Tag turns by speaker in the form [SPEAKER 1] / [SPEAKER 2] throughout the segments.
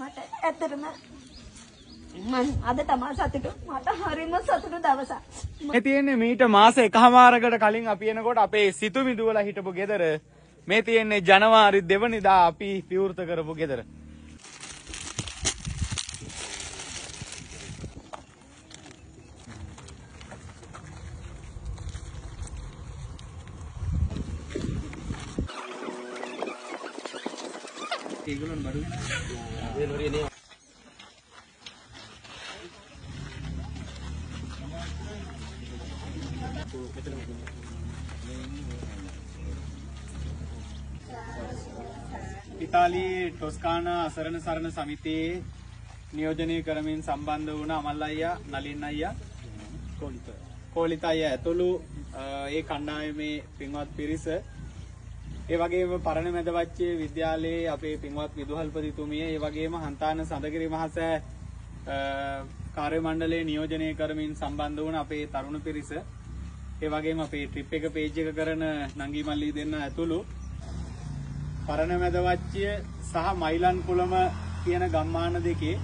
[SPEAKER 1] මට ඇත්තටම මම අද තමා සතුටු මට හරිම සතුටු දවසක්.
[SPEAKER 2] මේ තියෙන්නේ මීට මාස එකහමාරකට කලින් අපි එනකොට අපේ සිතු මිදුවලා හිටපු ගෙදර මේ තියෙන්නේ ජනවාරි දෙවනිදා අපි විවෘත කරපු ගෙදර. ඒගොල්ලන් බඩු ඉතාලී ටොස්කානා අසරණ සරණ සමිතියේ නියෝජනය කරමින් සම්බන්ධ වුණ අමල් අයියා නලින් අයියා කෝලිත අයියා ඇතුළු අ, ඒ කණ්ඩායමේ පින්වත් පිරිස. ඒ වගේම පරණ මැදවච්චේ විද්‍යාලයේ අපේ පින්වත් විදුහල්පතිතුමිය ඒ වගේම හන්තාන සඳගිරි මහසෑ අ, කාර්ය මණ්ඩලයේ නියෝජනය කරමින් සම්බන්ධ වුණ අපේ තරුණ පිරිස. ඒ වගේම අපේ ට්‍රිප් එක පේජ් එක කරන නංගි මල්ලි දෙන්න ඇතුළු. පරණ මැදවච්චිය සහ මයිලන් කුළම කියන ගම්මාන දෙකේ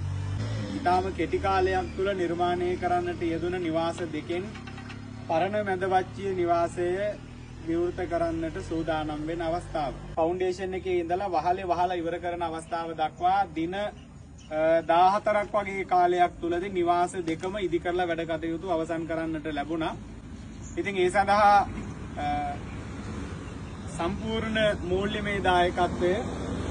[SPEAKER 2] ඉතාම කෙටි කාලයක් තුළ නිර්මාණය කරන්නට යෙදුන නිවාස දෙකෙන් පරණ මැදවච්චිය නිවාසය විවෘත කරන්නට සූදානම් වෙන අවස්ථාව. ෆවුන්ඩේෂන් එකේ ඉඳලා වහලේ වහලා ඉවර කරන අවස්ථාව දක්වා දින අ, 14ක් වගේ කාලයක් තුලදී නිවාස දෙකම ඉදි කරලා වැඩ කටයුතු අවසන් කරන්නට ලැබුණා. ඉතින් ඒ සඳහා අ, සම්පූර්ණ මූල්‍යමය දායකත්වය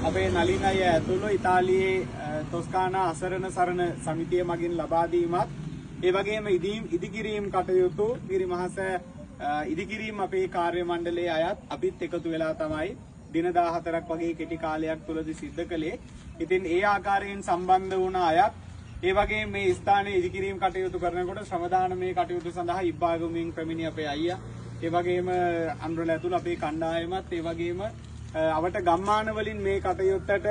[SPEAKER 2] අපේ නලින් අය ඇතුළු ඉතාලියේ අ, තොස්කානා අසරණ සරණ සමිතිය මගින් ලබා දීමත් ඒ වගේම ඉදීම් ඉදිකිරීම් කටයුතු ගිරි මහස අ, ඉදිකිරීම් අපේ කාර්ය මණ්ඩලයේ අයත් අපිත් එකතු වෙලා තමයි දින 14ක් වගේ කෙටි කාලයක් තුලදී සිද්ධ කළේ. ඉතින් ඒ ආකාරයෙන් සම්බන්ධ වුණ අයත් ඒ වගේ මේ ස්ථානයේ ඉදිකිරීම් කටයුතු කරනකොට ශ්‍රමදානමය කටයුතු සඳහා ඉබ්බාගමින් පැමිණි අපේ අයියා ඒ වගේම අනුරල ඇතුළු අපේ කණ්ඩායමත් ඒ වගේම අ, අවට ගම්මාන වලින් මේ කටයුත්තට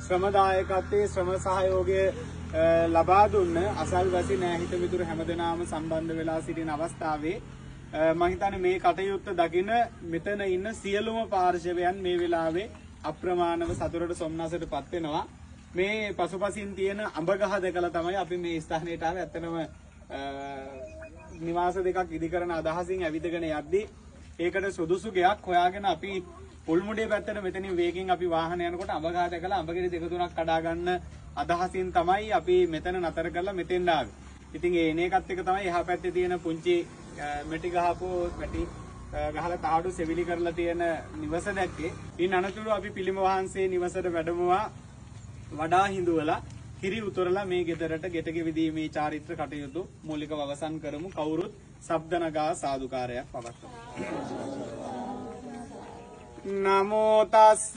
[SPEAKER 2] ශ්‍රම දායකත්වයේ ශ්‍රම සහයෝගය අ, ලබා දුන්න අසල්වැසි නෑහිත මිතුරු හැමදෙනාම සම්බන්ධ වෙලා සිටින අවස්ථාවේ අ, මම හිතන්නේ මේ කටයුත්ත දකින මෙතන ඉන්න සියලුම පාර්ශවයන් මේ වෙලාවේ අප්‍රමාණව සතුටට සොම්නසටපත් වෙනවා. මේ පසුපසින් තියෙන අඹගහ දැකලා තමයි අපි මේ ස්ථානයට ආවේ. ඇත්තනම නිවාස දෙකක් ඉදි කරන අදහසින් ඇවිදගෙන යද්දී ඒකට සුදුසු ගයක් හොයාගෙන අපි පුල්මුඩේ පැත්තට මෙතනින් වේගෙන් අපි වාහන යනකොට අඹගහ දැකලා අඹගෙඩි දෙක තුනක් කඩා ගන්න අදහසින් තමයි අපි මෙතන නතර කරලා මෙතෙන් ආවේ. ඉතින් ඒ එන එකත් එක තමයි එහා පැත්තේ තියෙන පුංචි අ, මෙටි ගහපු මෙටි අ, ගහලා තාඩු සෙවිලි කරලා තියෙන නිවස දැක්කේ. ඉන් අනතුරු අපි පිළිම වහන්සේ නිවසට වැඩමුවා වඩා හිඳුවලා කිරි උතුරලා මේ ගෙදරට ගෙට ගෙවිදීමේ චාරිත්‍ර කටයුතු මූලිකව අවසන් කරමු. කවුරුත් ශබ්ද නගා සාදුකාරයක් පවත්වමු. නමෝ තස්ස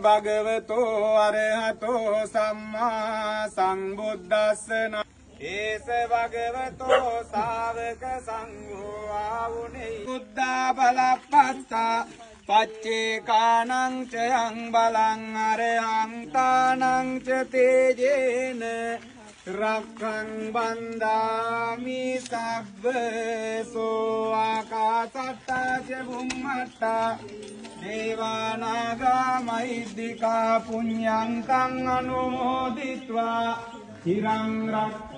[SPEAKER 2] භගවතෝ අරහතෝ සම්මා සම්බුද්දස්ස න- ඒස භගවතෝ සාවක සංඝෝ ආවුනේ. බුද්ධා බලප්පත්තා පච්චේ කානං චයං බලං අරහං තානං ච තේජේන රක්ඛං බන්දාමි සබ්බ සෝ ආකාසට්ටා ච බුම්මට්ටා දේවානාගා මහිද්దికා පුඤ්ඤං තං අනුමෝදිත්වා චිරං රක්ඛ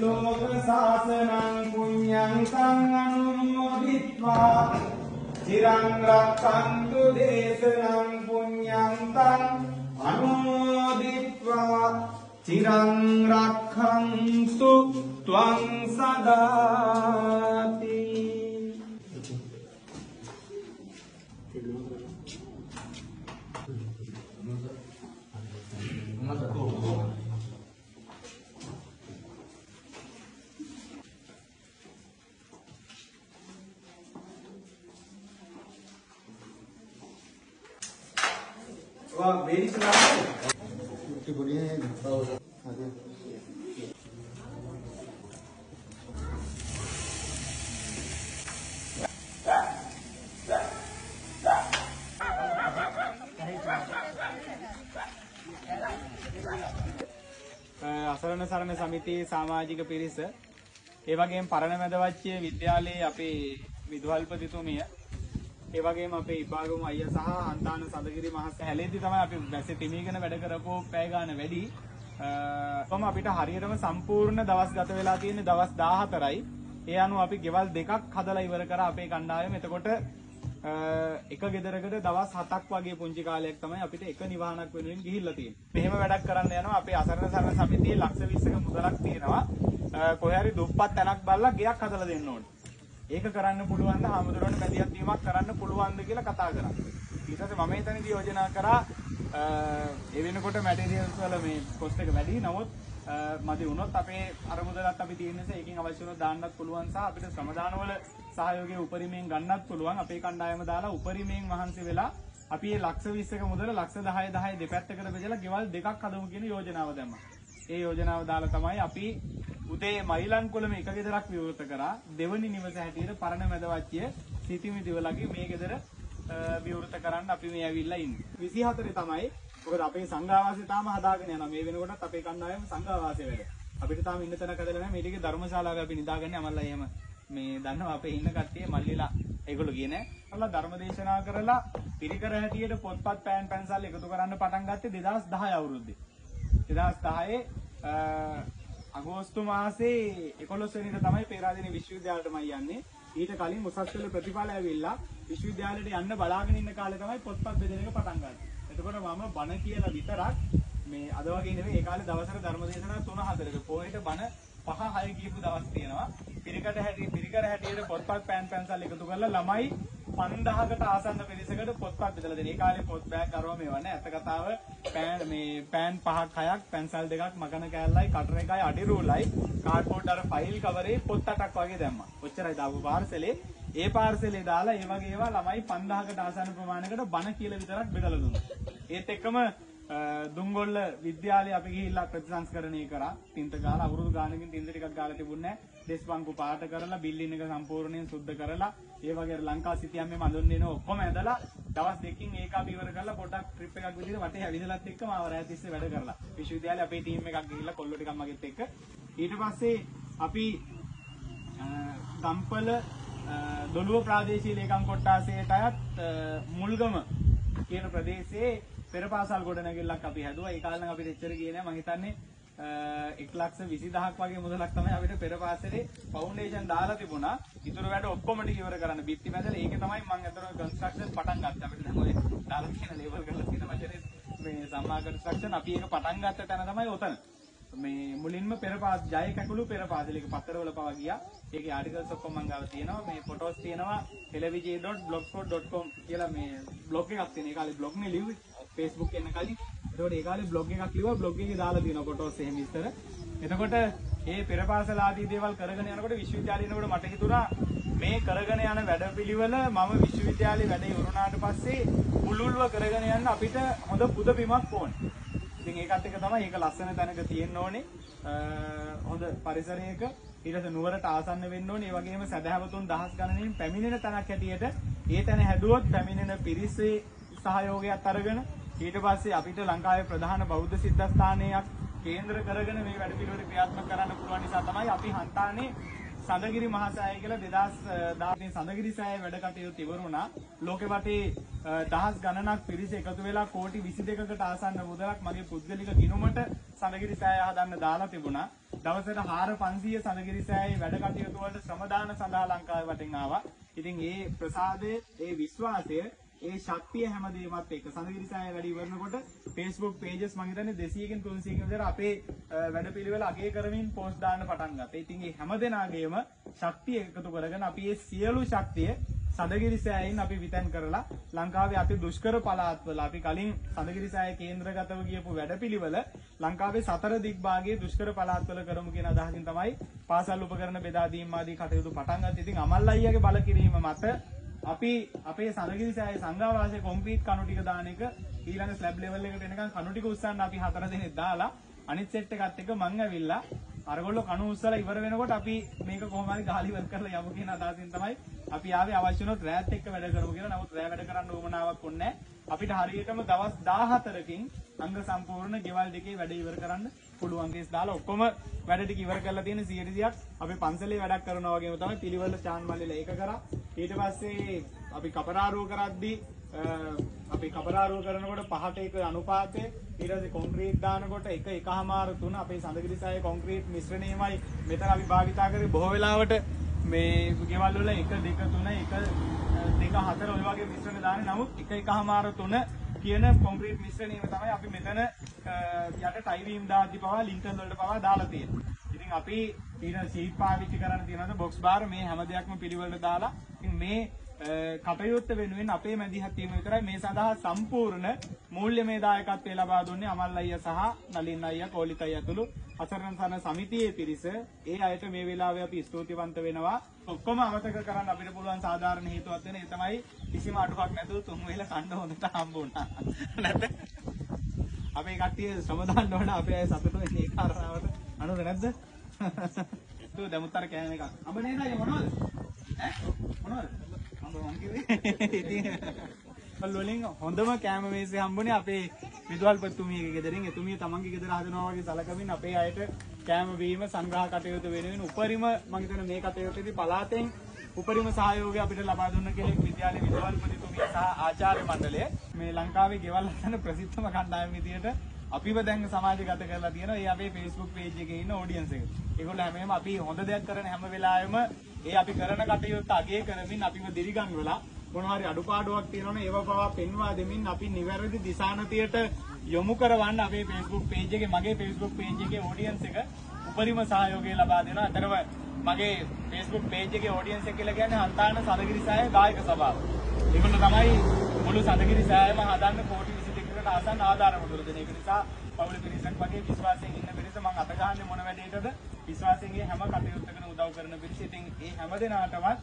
[SPEAKER 2] ලෝක සාසනං පුඤ්ඤං තං අනුමෝදිත්වා චිරං රක්ඛන්තු දේශනං පුඤ්ඤං තං අනුමෝදිත්වා චිරං රක්ඛන්තු ත්වං සදාති වා මේරිස් නාමයි අසරණ සරණ සමිතියේ සමාජික පිරිස. ඒ වගේම පරණ මැදවච්චිය විද්‍යාලයේ අපේ විදුහල්පතිතුමිය ඒ වගේම අපේ ඉබාගම අයියා සහ හන්තාන සඳගිරි මහත්තයා හැලේදී තමයි අපි වැස්සේ තිමීගෙන වැඩ කරපුව පැය ගන්න වැඩි. කොහොම අපිට හරියටම සම්පූර්ණ දවස් ගත වෙලා තියෙන්නේ දවස් 14යි. ඒ අනුව අපි ගෙවල් දෙකක් හදලා ඉවර කරා අපේ කණ්ඩායම. එතකොට එක ගෙදරකට දවස් 7ක් වගේ පුංචි කාලයක් තමයි අපිට එක නිවාහනක් වෙනුවෙන් ගිහිල්ලා තියෙන්නේ. මෙහෙම වැඩක් කරන්න යනවා අපේ අසරණ සරණ සමිතියේ ලක්ෂ 20ක මුදලක් තියෙනවා. කොහේ හරි දුප්පත් තැනක් බලලා ගෙයක් හදලා දෙන්න ඕනේ. ඒක කරන්න පුළුවන්ද හාමුදුරනේ මැදිහත් වීමක් කරන්න පුළුවන්ද කියලා කතා කරා. ඊට පස්සේ මම එතනදී යෝජනා කරා ඒ වෙනකොට මැටීරියල්ස් වල මේ කොස්ට් එක වැඩි නමුත් මදි වුණොත් අපේ අරමුදලත් අපි තියෙන නිසා ඒකෙන් අවශ්‍ය වුණොත් දාන්නත් පුළුවන් සහ අපිට ශ්‍රමදාන වල සහයෝගය උපරිමයෙන් ගන්නත් පුළුවන් අපේ කණ්ඩායම දාලා උපරිමයෙන් මහන්සි වෙලා අපි මේ ලක්ෂ 20ක මුදල ලක්ෂ 10 10 දෙපැත්තකට බෙදලා ගෙවල් දෙකක් හදමු කියන යෝජනාව දැම්මා. ඒ යෝජනාව දාලා තමයි අපි උදේ මයිලන්කොළම එක ගෙදරක් විවෘත කරා දෙවනි නිවස හැටියට පරණ මැදවච්චිය සිටිමිදිවලගේ මේ ගෙදර විවෘත කරන්න අපි මේ ඇවිල්ලා ඉන්නේ. 24 තමයි මොකද අපේ සංඝාවාසය තාම හදාගෙන යනවා. මේ වෙනකොටත් අපේ කණ්ඩායම සංඝාවාසය වැඩ. අපිට තාම ඉන්න තැනක් හදලා නැහැ. මේ ටිකේ ධර්මශාලාවේ අපි නිදාගන්නේ අමල්ලා එහෙම මේ දන්නවා අපේ ඉන්න කට්ටිය මල්ලිලා ඒගොල්ලෝ ගියේ නැහැ. අල්ලා ධර්ම දේශනා කරලා පිරිකර හැටියට පොත්පත් පෑන් පැන්සල් එකතු කරන්න පටන් ගත්තේ 2010 අවුරුද්දේ. 2010 අගෝස්තු මාසේ 11 වෙනිදා තමයි පේරාදෙණිය විශ්වවිද්‍යාලයටම යන්නේ. ඊට කලින් උසස් පෙළ ප්‍රතිඵල ඇවිල්ලා විශ්වවිද්‍යාලයට යන්න බලාගෙන ඉන්න කාලේ තමයි පොත්පත් බෙදෙන එක පටන් ගත්තේ. එතකොට මම බණ කියලා විතරක් මේ අද වගේ නෙවෙයි ඒ කාලේ දවසට ධර්ම දේශනා 3 4ක පොයට බණ 5 6 කියපු දවස් තියෙනවා. පිරිකට හැටි පිරිකර හැටියට පොත්පත් පෑන් පැන්සල් එකතු කරලා ළමයි 5000කට ආසන්න පිරිසකට පොත්පත් බෙදලා දෙන. ඒ කාලේ පොත් බෑග් අරව මේවා නෑ. ඇත්ත කතාව පෑන් මේ පෑන් පහක් හයක් පැන්සල් දෙකක් මකන කෑල්ලයි කටර එකයි අඩි රූලයි කාඩ්බෝඩ් අර ෆයිල් කවරේ පොත් අටක් වගේ දැම්මා. ඔච්චරයි දාපු පාර්සලේ. ඒ පාර්සලේ දාලා ඒ වගේ ඒවා ළමයි 5000කට ආසන්න ප්‍රමාණයකට බණ කියලා විතරක් බෙදලා දුන්නා. ඒත් එක්කම දුංගොල්ල විද්‍යාලේ අපි ගිහිල්ලා ප්‍රතිසංස්කරණය කරා. තින්ත ගාලා අවුරුදු ගානකින් තින්ත ටිකක් ගාලා තිබුණේ නැහැ. දෙස්පංකු පාට කරලා බිල්ඩින් එක සම්පූර්ණයෙන් සුද්ධ කරලා ඒ වගේ ලංකා සිටියම් මේ මඳුන් දෙන ඔක්කොම ඇදලා දවස් දෙකකින් ඒක අපි ඉවර කරලා පොඩ්ඩක් ට්‍රිප් එකක් විදිහට වටේ ඇවිදලත් එක්ක මාව රැය තිස්සේ වැඩ කරලා විශ්වවිද්‍යාලේ අපේ ටීම් එකක් ගිහිල්ලා කොල්ලෝ ටිකක් මගෙත් එක්ක ඊට පස්සේ අපි ගම්පල දොළුව ප්‍රාදේශීය ලේකම් කොට්ටාසයට අයත් මුල්ගම කියන ප්‍රදේශයේ පෙර පාසල් ගොඩනැගිල්ලක් අපි හැදුවා. ඒ කාලේ නම් අපිට එච්චර ගියේ නෑ. මම හිතන්නේ එක් ලක්ෂ විසිදහක් වගේ මුදලක් තමයි අපිට පෙර පාසලේ ෆවුන්ඩේෂන් දාලා තිබුණා. ඉතුරු වැඩ ඔක්කොම ටික ඉවර කරන්න බිත්ති මැදලා ඒක තමයි මම අතන කන්ස්ට්‍රක්ෂන් පටන් ගත්තේ. අපිට දැන් ඔය දාලා තියෙන ලේබල් කරලා තියෙන වචනේ මේ සම්මා කන්ස්ට්‍රක්ෂන් අපි ඒක පටන් ගත්ත තැන තමයි ඔතන. මේ මුලින්ම පෙර පාස ජය කැකුළු පෙර පාසලේක පත්තරවල පවා ගියා. ඒකේ ආටිකල්ස් ඔක්කොම මම ගාව තියෙනවා. මේ ෆොටෝස් තියෙනවා television.blogspot.com කියලා මේ බ්ලොග් එකක් තියෙන. ඒ කාලේ බ්ලොග් නේ ලිව්වේ. Facebook එන්න කලින් එතකොට ඒ කාලේ බ්ලොග් එකක් ලිව්වා බ්ලොග් එකේ දාලා තියෙනවා ෆොටෝස් එහෙම විස්තර. එතකොට මේ පෙරපාසල ආදී දේවල් කරගෙන යනකොට විශ්වවිද්‍යාලේ යනකොට මට හිතුණා මේ කරගෙන යන වැඩපිළිවෙල මම විශ්වවිද්‍යාලේ වැඩ ඉවරනාට පස්සේ මුළුල්ව කරගෙන යන්න අපිට හොඳ පුද බිමක් ඕනේ. ඉතින් ඒකත් එක තමයි ඒක ලස්සන තැනක තියෙන්න ඕනේ. හොඳ පරිසරයක ඊට පස්සේ නුවරට ආසන්න වෙන්න ඕනේ. ඒ වගේම සදහවතුන් දහස් ගණනින් පැමිණෙන තැනක් හැටියට ඒ තැන හැදුවොත් පැමිණෙන පිරිසේ සහයෝගයක් අරගෙන ඊට පස්සේ අපිට ලංකාවේ ප්‍රධාන බෞද්ධ සිද්ධාස්ථානයක් කේන්ද්‍ර කරගෙන මේ වැඩ පිළිවෙල ක්‍රියාත්මක කරන්න පුළුවන් නිසා තමයි අපි හන්තානේ සඳගිරි මහසෑය කියලා 2010 සඳගිරි සෑය වැඩ කටයුතු ඉවරුණා. ලෝකෙ වටේ දහස් ගණනක් පිරිස එකතු වෙලා කෝටි 22කට ආසන්න මුදලක් මගේ පුද්ගලික ගිණුමට සඳගිරි සෑය හදන්න දාලා තිබුණා. දවසට 4500 සඳගිරි සෑයේ වැඩ කටයුතු වලට ශ්‍රමදාන සඳහා ලංකාවේ වටින් ආවා. ඉතින් ඒ ප්‍රසාදය, ඒ විශ්වාසය ඒ ශක්තිය හැමදේමත් එක්ක සඳගිරිසාය වැඩි ඉවරනකොට Facebook pages මම හිතන්නේ 200කින් 300කින් විතර අපේ වැඩපිළිවෙල අගය කරමින් post දාන්න පටන් ගත්තා. ඉතින් මේ හැමදෙනාගේම ශක්තිය එකතු කරගෙන අපි මේ සියලු ශක්තිය සඳගිරිසෑයෙන් අපි විතැන් කරලා ලංකාවේ අති දුෂ්කර පළාත්වල අපි කලින් සඳගිරිසෑය කේන්ද්‍රගතව ගියපු වැඩපිළිවෙල ලංකාවේ සතර දිග්භාගයේ දුෂ්කර පළාත්වල කරමු කියන අදහසින් තමයි පාසල් උපකරණ බෙදා දීම ආදී කටයුතු පටන් ගත්තේ. ඉතින් අමල් අයියාගේ බල කිරීම මත අපි අපේ සඳගිරි සෑයේ සංඝාවාසයේ කොම්පීට් කණු ටික දාන එක ඊළඟ ස්ලැබ් ලෙවල් එකට එනකන් කණු ටික උස්සන්න අපි හතර දෙනෙක් දාලා අනිත් සෙට් එකත් එක්ක මං ඇවිල්ලා අරගොල්ලෝ කණු උස්සලා ඉවර වෙනකොට අපි මේක කොහොම හරි ගාලි වල් කරලා යමු කියන අදහසින් තමයි අපි ආවේ අවශ්‍ය වුණොත් රෑත් එක්ක වැඩ කරමු කියලා. නමුත් රෑ වැඩ කරන්න උවමනාවක් වුණේ අපිට හරියටම දවස් 14කින් අංග සම්පූර්ණ ගෙවල් දෙකේ වැඩ ඉවර කරන්න පුළුවන් කේස් දාලා ඔක්කොම වැඩ ටික ඉවර කරලා තියෙන 100ක් අපි පන්සලේ වැඩක් කරනවා වගේම තමයි පිළිවෙල චාන් මල්ලේලා ඒක කරා. ඊට පස්සේ අපි කපරාරුව කරද්දී අ, අපි කපරාරුව කරනකොට පහට එක අනුපාතය ඊට පස්සේ කොන්ක්‍රීට් දානකොට එක එකහමාර තුන. අපේ සඳගිරි සායේ කොන්ක්‍රීට් මිශ්‍රණයමයි මෙතන අපි භාවිතා කරේ. බොහෝ වෙලාවට මේ ගෙවල් වල එක දෙක තුන එක අ, දෙක හතර ඔය වගේ මිශ්‍රණ දාන්නේ. නමුත් එක එකහමාර තුන කියන කොන්ක්‍රීට් මිශ්‍රණයම තමයි අපි මෙතන අ, යට ටයිවීම් දාද්දි පවා ලින්ටල් වලට පවා දාලා තියෙන්නේ. ඉතින් අපි ඊට සීට් පාවිච්චි කරන්න තියෙනවද බොක්ස් බාර් මේ හැම දෙයක්ම පිළිවෙලට දාලා ඉතින් මේ අ, කටයුත්ත වෙනුවෙන් අපේ මැදිහත් වීම විතරයි මේ සඳහා සම්පූර්ණ මූල්‍යමය දායකත්වය ලබා දුන්නේ අමල් අයියා සහ නලින් අයියා කෝලිත අයියා ඇතුළු අසරණ සරණ සමිතියේ පිරිස ඒ අයට මේ වෙලාවේ අපි ස්තුතිවන්ත වෙනවා. ඔක්කොම අමතක කරන්න අපිට පුළුවන් සාධාරණ හේතුවක් වෙන ඒ තමයි කිසිම අඩුවක් නැතුව තුන් වේල කන්න හොඳට හම්බ වුණා. නැත්ද? අපේ කට්ටිය ශ්‍රම දාන්න ඕන අපේ අය සතුටු වෙන්නේ ඒ කාරණාවට. අනුර නැද්ද? තු දෙමුත්තර කෑම එකක්. අඹ නේද? අයියා මොනවද? ඈ? මොනවද? අඹ මං කිව්වේ ඉතින් වල වලින් හොඳම කෑම මේසේ හම්බුනේ අපේ විදුහල්පතිතුමියගේ ගෙදරින් එතුමිය තමන්ගේ ගෙදර හදනවා වගේ සලකමින් අපේ අයට කෑම බීම සංග්‍රහ කටයුතු වෙනුවෙන් උපරිම මම හිතන මේ කටයුත්තේදී පලාතෙන් උපරිම සහයෝගය අපිට ලබා දුන්න කෙනෙක් විද්‍යාලයේ විදුහල්පතිතුමිය සහ ආචාර්ය මණ්ඩලය මේ ලංකාවේ ගෙවල් හදන ප්‍රසිද්ධම කණ්ඩායම විදියට අපිව දැන් සමාජගත කරලා තියෙනවා. ඒ අපේ Facebook page එකේ ඉන්න audience එක. ඒගොල්ලෝ හැමෝම අපි හොඳ දෙයක් කරන හැම වෙලාවෙම ඒ අපි කරන කටයුත්ත අගය කරමින් අපිව දිරිගන්වලා මොනවා හරි අඩුපාඩුවක් තියෙනවනේ ඒව පවා පෙන්වා දෙමින් අපි නිවැරදි දිශානතියට යොමු කරවන්න අපේ Facebook page එකේ මගේ Facebook page එකේ audience එක උපරිම සහයෝගය ලබා දෙනවා. අතරම මගේ Facebook page එකේ audience එක කියලා කියන්නේ හන්තාන සදගිරි සායේ ගායක සභාව. ඒගොල්ලෝ තමයි මුළු සදගිරි සෑයම හදන්න කෝටි 22කට ආසන්න ආධාර මුදල් දෙන එක නිසා පවුල පිරිසක් වගේ විශ්වාසයෙන් ඉන්න පිරිස මම අත ගහන්නේ මොන වැඩේටද විශ්වාසයෙන් ඒ හැම කටයුත්තකම උදව් කරන පිරිස. ඉතින් ඒ හැම දෙනාටමත්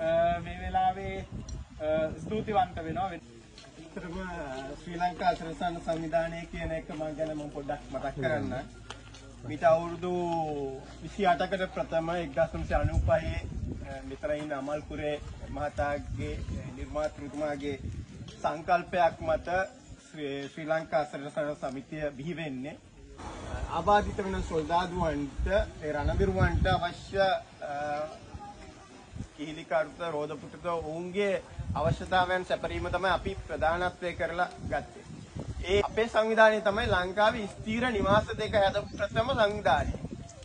[SPEAKER 2] අ, මේ වෙලාවේ අ, ස්තුතිවන්ත වෙනවා.
[SPEAKER 3] ඇත්තටම ශ්‍රී ලංකා අසරසන සංවිධානය කියන එක මම ගැන මම පොඩ්ඩක් මතක් කරන්න. මිට අවුරුදු 28කට ප්‍රථම 1995 මෙතන ඉන්න අමල්පුරේ මහතාගේ නිර්මාතෘතුමාගේ සංකල්පයක් මත ශ්‍රී ශ්‍රී ලංකා අසරසන සමිතිය බිහි වෙන්නේ. ආබාධිත වෙන සොල්දාදුවන්ට ඒ රණවිරුවන්ට අවශ්‍ය අ, කිහිලිකරුත රෝධපුටත ඔවුන්ගේ අවශ්‍යතාවයන් සැපරීම තමයි අපි ප්‍රධානත්වය කරලා ගත්තේ. ඒ අපේ සංවිධානය තමයි ලංකාවේ ස්ථීර නිවාස දෙක හැදපු ප්‍රථම සංවිධානය.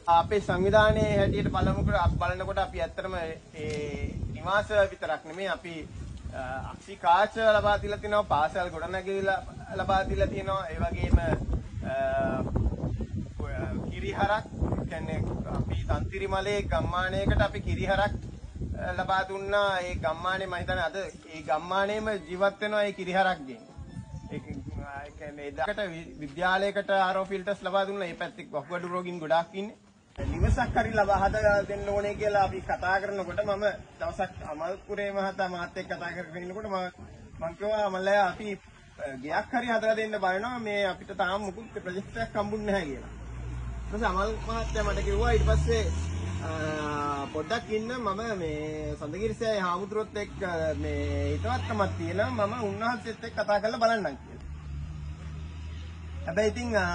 [SPEAKER 3] අපේ සංවිධානයේ හැටියට බලමුකොට අප බලනකොට අපි ඇත්තටම ඒ නිවාස විතරක් නෙමෙයි අපි අ, අක්ෂි කාච ලබා දීලා තිනවා පාසල් ගොඩනැගිලා ලබා දීලා තියෙනවා ඒ වගේම අ, කිරිහරක් කියන්නේ අපි තන්තිරි මලේ ගම්මානයකට අපි කිරිහරක් අ, ලබා දුන්නා. ඒ ගම්මානේ මම හිතන්නේ අද ඒ ගම්මානේම ජීවත් වෙනවා ඒ කිරිහරක්ගෙන් ඒක අ, ඒ කියන්නේ එදාකට වි- විද්‍යාලයකට ආරෝ ෆිල්ටර්ස් ලබා දුන්නා. ඒ පැත්තේ වකුගඩු රෝගීන් ගොඩාක් ඉන්නේ. නිවසක් හරි ලබා හදා දෙන්න ඕනේ කියලා අපි කතා කරනකොට මම දවසක් අමල්පුරේ මහතා මාත් එක්ක කතා කරගෙන ඉන්නකොට මම මං කිව්වා මල්ලයා අපි අ, ගෙයක් හරි හදලා දෙන්න බලනවා මේ අපිට තාම මුකුත් ප්‍රොජෙක්ට් එකක් හම්බුන්නේ නැහැ කියලා. ඊට පස්සේ අමල් මහත්තයා මට කිව්වා ඊට පස්සේ අ, පොඩ්ඩක් ඉන්න මම මේ සඳගිරිසෑය හාමුදුරුවොත් එක්ක මේ හිතවත්කමක් තියෙනවා මම උන්වහන්සේත් එක්ක කතා කරලා බලන්නම් කියලා. හැබැයි ඉතින් අ,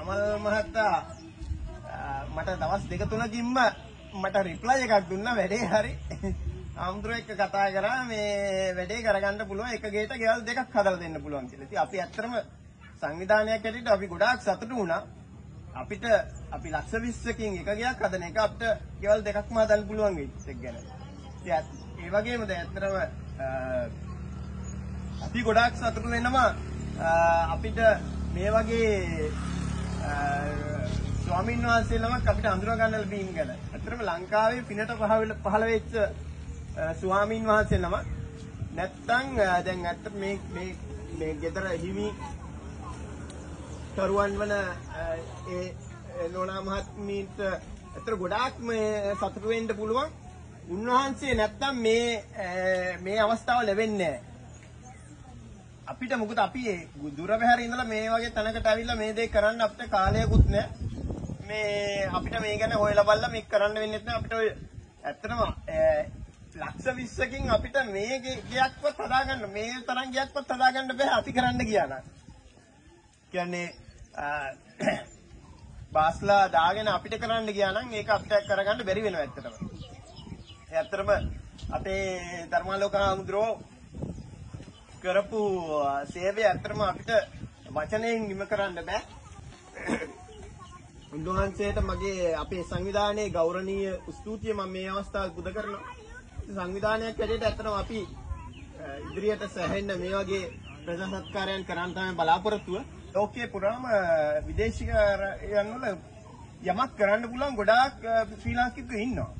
[SPEAKER 3] අමල් මහත්තා අ, මට දවස් දෙක තුනකින්ම මට රිප්ලයි එකක් දුන්නා වැඩේ හරි. හාමුදුරුවෝ එක්ක කතා කරා මේ වැඩේ කරගන්න පුළුවන් එක ගේට ගෙවල් දෙකක් හදලා දෙන්න පුළුවන් කියලා. ඉතින් අපි ඇත්තටම සංවිධානයක් ඇටියට අපි ගොඩාක් සතුටු වුණා. අපිට අපි ලක්ෂ 20කින් එක ගයක් හදන එක අපිට ගෙවල් දෙකක්ම හදන්න පුළුවන් වෙච්ච එක ගැන. ඉතින් ඇත්- ඒ වගේම දැන් ඇත්තටම අ, අපි ගොඩාක් සතුටු වෙනවා අ, අපිට මේ වගේ අ, ස්වාමීන් වහන්සේ ළමක් අපිට හඳුනා ගන්න ලැබීම ගැන. ඇත්තටම ලංකාවේ පිනට පහළ පහළ වෙච්ච අ, ස්වාමීන් වහන්සේ නමක් නැත්තම් අ, දැන් ඇත්ත මේ මේ මේ ගෙදර හිමි තරුවන් වන අ, ඒ ඒ නෝනා මහත්මීන්ට ඇත්තට ගොඩාක් මේ සතුටු වෙන්න පුළුවන්. උන්වහන්සේ නැත්තම් මේ අ, මේ අවස්ථාව ලැබෙන්නේ නැහැ. අපිට මොකද අපි ඒ දුර බැහැර ඉඳලා මේ වගේ තැනකට ඇවිල්ලා මේ දේ කරන්න අපිට කාලයකුත් නැහැ. මේ අපිට මේ ගැන හොයලා බලලා මේක කරන්න වෙන්නේ නැහැ අපිට ඔය ඇත්තටම අ, ලක්ෂ 20කින් අපිට මේ ගේ- ගයක්වත් හදාගන්න මේ තරම් ගයක්වත් හදාගන්න බෑ අපි කරන්න ගියා නම්. කියන්නේ අ, බාස්ලා දාගෙන අපිට කරන්න ගියා නම් ඒක අපිට කරගන්න බැරි වෙනවා ඇත්තටම. ඒ ඇත්තටම අපේ ධර්මාලෝක හාමුදුරුවෝ කරපු සේවය ඇත්තටම අපිට වචනයෙන් නිම කරන්න බෑ. උන්වහන්සේට මගේ අපේ සංවිධානයේ ගෞරවනීය ස්තුතිය මම මේ අවස්ථාවේ පුද කරනවා. සංවිධානයක් හැටියට ඇත්තටම අපි අ, ඉදිරියට සැහෙන්න මේ වගේ ප්‍රශංසත්කාරයන් කරන්න තමයි බලාපොරොත්තුව. ලෝකයේ පුරාම අ, විදේශිකයන් වල යමක් කරන්න පුළුවන් ගොඩාක් අ, ශ්‍රී ලාංකිකයෝ ඉන්නවා.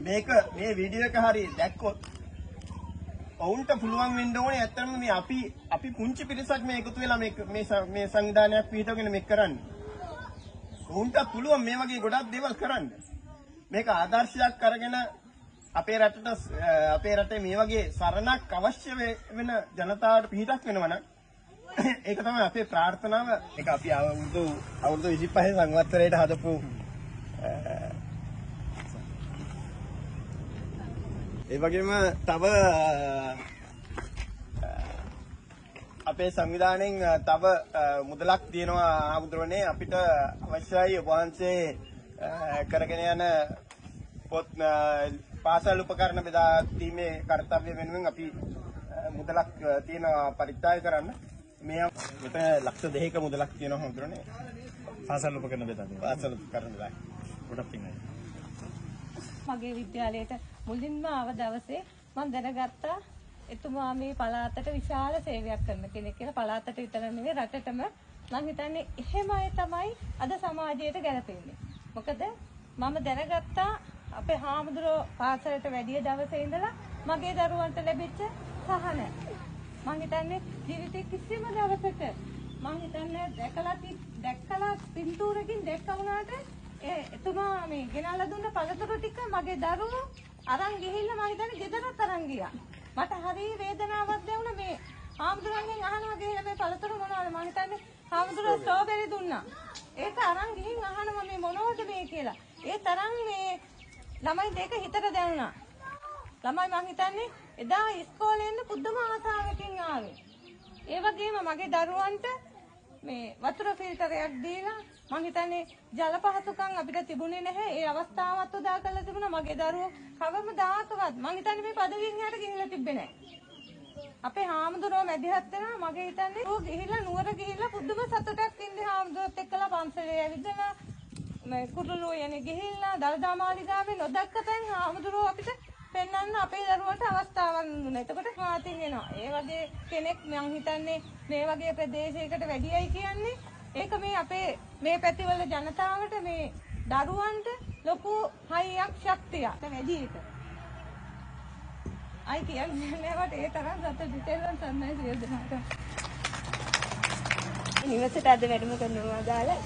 [SPEAKER 3] මේක මේ වීඩියෝ එක හරි දැක්කොත් ඔවුන්ට පුළුවන් වෙන්න ඕනේ ඇත්තටම මේ අපි අපි පුංචි පිරිසක් මේ එකතු වෙලා මේ මේ ස- මේ සංවිධානයක් පිටවගෙන මේක කරන්නේ. ඔවුන්ට පුළුවන් මේ වගේ ගොඩක් දේවල් කරන්න. මේක ආදර්ශයක් අරගෙන අපේ රටට ස- අ, අපේ රටේ මේ වගේ සරණක් අවශ්‍ය වේ- වෙන ජනතාවට පිටක් වෙනවා නම් ඒක තමයි අපේ ප්‍රාර්ථනාව. ඒක අපි අවුරුදු අවුරුදු 25 සංවත්සරයට හදපු ඒ වගේම තව අපේ සංවිධානයෙන් තව මුදලක් තියෙනවා ආමුද්‍රණේ අපිට අවශ්‍යයි වහන්සේ කරගෙන යන පොත් පාසල් උපකරණ බෙදා දීමේ කාර්යය වෙනුවෙන් අපි මුදලක් තියෙනවා පරිත්‍යාග කරන්න මේ මෙතන ලක්ෂ දෙකක මුදලක් තියෙනවා ආමුද්‍රණේ
[SPEAKER 2] පාසල් උපකරණ බෙදා දෙනවා.
[SPEAKER 3] පාසල් උපකරණ බෙදා
[SPEAKER 2] ගොඩක් පිංගයි.
[SPEAKER 4] මගේ විද්‍යාලයට මුලින්ම ආව දවසේ මම දැනගත්තා එතුමා මේ පළාතට විශාල සේවයක් කරන කෙනෙක් කියලා පළාතට විතර නෙවෙයි රටටම මම හිතන්නේ එහෙම අය තමයි අද සමාජයට ගැලපෙන්නේ. මොකද මම දැනගත්තා අපේ හාමුදුරුවෝ පාසලට වැඩිය දවසේ ඉඳලා මගේ දරුවන්ට ලැබිච්ච සහන. මම හිතන්නේ ජීවිතේ කිසිම දවසක මම හිතන්නේ දැකලා ති- දැක්කලා පින්තූරකින් දැක්ක වුණාට ඒ එතුමා මේ ගෙනල්ලා දුන්න පළතුරු ටික මගේ දරුවෝ අරන් ගිහිල්ලා මම හිතන්නේ ගෙදරත් අරන් ගියා. මට හරි වේදනාවක් දැනුණා මේ හාමුදුරන්ගෙන් අහනවා ගිහිල්ලා මේ පළතුරු මොනවද මම හිතන්නේ හාමුදුරුවෝ ස්ට්‍රෝබෙරි දුන්නා. ඒක අරන් ගිහින් අහනවා මේ මොනවද මේ කියලා. ඒ තරම් මේ ළමයි දෙක හිතට දැනුණා. ළමයි මං හිතන්නේ එදා ඉස්කෝලේ ඉන්න පුදුම ආසාවකින් ආවේ. ඒ වගේම මගේ දරුවන්ට මේ වතුර ෆිල්ටරයක් දීලා මං හිතන්නේ ජල පහසුකම් අපිට තිබුණේ නැහැ. ඒ අවස්ථාවත් උදා කරලා තිබුණා මගේ දරුවෝ කවමදාකවත් මං හිතන්නේ මේ පදවියෙන් යට ගිහිල්ලා තිබ්බේ නැහැ. අපේ හාමුදුරුවෝ මැදිහත් වෙනවා මගේ හිතන්නේ ඌ ගිහිල්ලා නුවර ගිහිල්ලා පුදුම සතුටක් ඉන්නේ හාමුදුරුවොත් එක්කලා පන්සලේ ඇවිදලා මේ කුරුළු යන්නේ ගිහිල්ලා දලදා මාලිගාවේ නොදක්ක තැන් හාමුදුරුවෝ අපිට පෙන්වන්න අපේ දරුවන්ට අවස්ථාවක් දුන්නා. එතකොට මාතින් එනවා. ඒ වගේ කෙනෙක් මම හිතන්නේ මේ වගේ ප්‍රදේශයකට වැඩියයි කියන්නේ ඒක මේ අපේ මේ පැතිවල ජනතාවට මේ දරුවන්ට ලොකු හයියක් ශක්තියක් වැඩි එක. අයි කියන්නේ නෑවට ඒ තරම් සතුටු දෙන්න සන්නයි සියලු දෙනාට.
[SPEAKER 1] නිවසට අද වැඩම කරනවා දාලා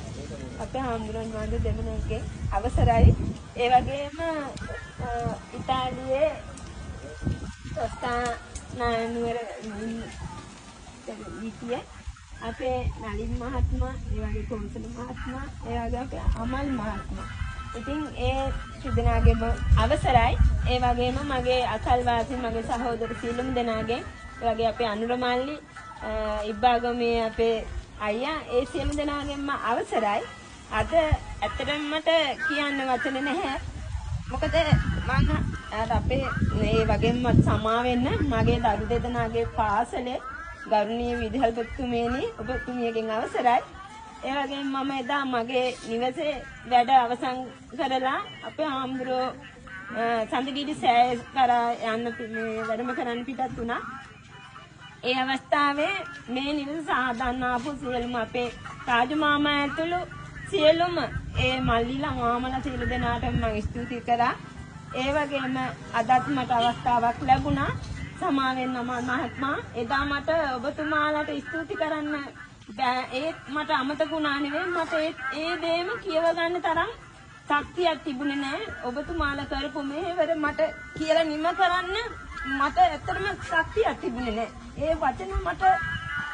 [SPEAKER 1] අපේ හාමුදුරන් වහන්සේ දෙමණක්ගේ අවසරයි. ඒ වගේම අ, ඉතාලියේ ස්ථානානුවර විතිය අපේ නලින් මහත්මයා, ඒ වගේ කොන්සල මහත්මයා, ඒ වගේ අපේ අමල් මහත්මයා. ඉතින් ඒ සිදනාගේම අවසරයි. ඒ වගේම මගේ අසල්වාසී මගේ සහෝදර සීලම් දෙනාගේ ඒ වගේ අපේ අනුර මල්ලි අ, ඉබ්බාගමේ අපේ අයියා ඒ සියලු දෙනාගෙන්ම අවසරයි. අද ඇත්තටම මට කියන්න වචන නැහැ. මොකද මම අර අපේ මේ වගේම මට සමා වෙන්න මගේ දරු දෙදෙනාගේ පාසලේ ගරුණීය විදුහල්පතිතුමේනි ඔබතුමියගෙන් අවසරයි. ඒ වගේම මම එදා මගේ නිවසේ වැඩ අවසන් කරලා අපේ හාමුදුරුවෝ අ, සඳගිරි සෑය කරා යන්න පි- මේ වැඩම කරන්න පිටත් වුණා. ඒ අවස්ථාවේ මේ නිවස සාදන්න ආපු සියලුම අපේ රාජ මාමා ඇතුළු සියලුම ඒ මල්ලිලා මාමලා සියලු දෙනාටම මම ස්තුති කරා. ඒ වගේම අදත් මට අවස්ථාවක් ලැබුණා. සමා වෙන්න මම මහත්මයා එදා මට ඔබතුමාලාට ස්තුති කරන්න බෑ ඒත් මට අමතක වුණා නෙවෙයි මට ඒ ඒ දේම කියව ගන්න තරම් ශක්තියක් තිබුණේ නැහැ ඔබතුමාලා කරපු මෙහෙවර මට කියලා නිම කරන්න මට ඇත්තටම ශක්තියක් තිබුණේ නැහැ ඒ වචන මට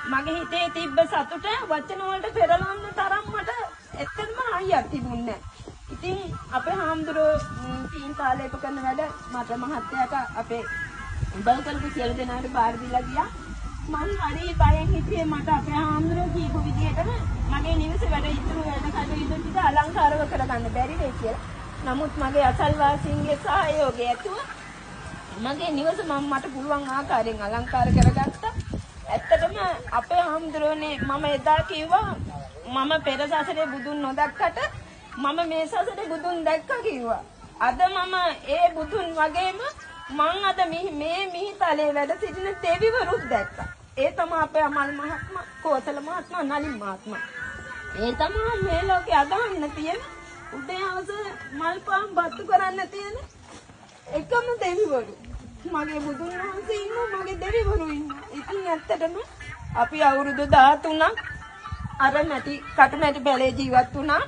[SPEAKER 1] මගේ හිතේ තිබ්බ සතුට වචන වලට පෙරලන්න තරම් මට ඇත්තටම හයියක් තිබුණේ නැහැ ඉතින් අපේ හාමුදුරුවෝ තීන් කාලේක කරන වැඩ මට මහත්තයාට අපේ උදව් කරපු සියලු දෙනාට බාර දීලා ගියා. මම හරි බයෙන් හිටියේ මට අපේ හාමුදුරුවෝ කියපු විදිහටම මගේ නිවසේ වැඩ ඉතුරු වැඩ කටයුතු ටික අලංකාරව කරගන්න බැරි වෙයි කියලා. නමුත් මගේ අසල්වාසීන්ගේ සහයෝගය ඇතුව මගේ නිවස මම මට පුළුවන් ආකාරයෙන් අලංකාර කරගත්තා. ඇත්තටම අපේ හාමුදුරුවනේ මම එදා කිව්වා මම පෙර සසරේ බුදුන් නොදක්කට මම මේ සසරේ බුදුන් දැක්කා කිව්වා. අද මම ඒ බුදුන් වගේම මං අද මිහි- මේ මිහිතලේ වැඩ සිටින දෙවිවරුත් දැක්කා. ඒ තමයි අපේ අමල් මහත්මයා, කෝසල මහත්මයා, නලින් මහත්මයා. ඒ තමයි මේ ලෝකේ අදහන්න තියෙන උදේ හවස මල් පාන් බත්තු කරන්න තියෙන එකම දෙවිවරු. මගේ බුදුන් වහන්සේ ඉන්නවා මගේ දෙවිවරු ඉන්නවා. ඉතින් ඇත්තටම අපි අවුරුදු 13ක් අර මැටි කට මැටි බැලේ ජීවත් වුණා.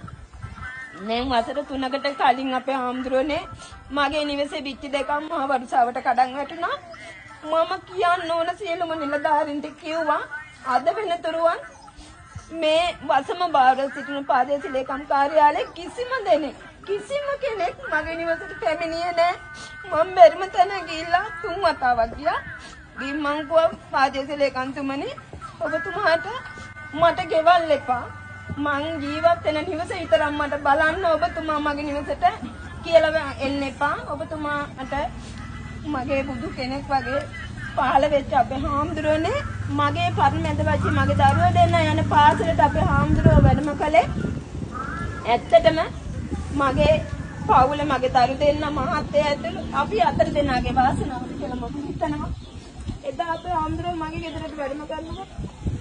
[SPEAKER 1] දැන් වසර 3කට කලින් අපේ හාමුදුරනේ මගේ නිවසේ පිටි දෙකම මහ වරුසාවට කඩන් වැටුණා. මම කියන්න ඕන සියලුම නිලධාරීන්ට කිව්වා අද වෙනතුරුවන් මේ වසම බාර සිටින ප්‍රාදේශීය ලේකම් කාර්යාලයේ කිසිම දෙනෙක් කිසිම කෙනෙක් මගේ නිවසට පැමිණියේ නැහැ. මම බැරිම තැන ගිහිල්ලා තුන් වතාවක් ගියා. ගිහින් මං කිව්වා ප්‍රාදේශීය ලේකම්තුමනි ඔබතුමාට මට ගෙවල් එපා. මං ජීවත් වෙන නිවස විතරක් මට බලන්න ඔබතුමා මගේ නිවසට කියලා එන්න එපා. ඔබතුමාට මගේ බුදු කෙනෙක් වගේ පහළ වෙච්ච අපේ හාමුදුරුවනේ මගේ පරමැද වචි මගේ දරුවෝ දෙන්න යන පාසලට අපේ හාමුදුරුවෝ වැඩම කළේ ඇත්තටම මගේ පවුල මගේ දරු දෙන්න මහත්තයා ඇතුළු අපි අතර දෙනාගේ වාසනාවද කියලා මම හිතනවා එදා අපේ හාමුදුරුවෝ මගේ ගෙදරට වැඩම කරනකොට